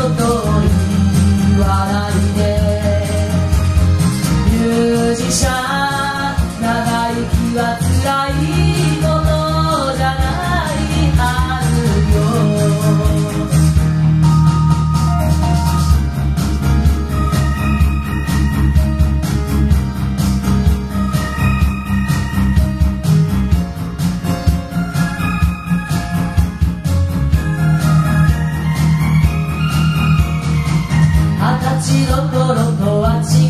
笑と言いで街の頃とは違う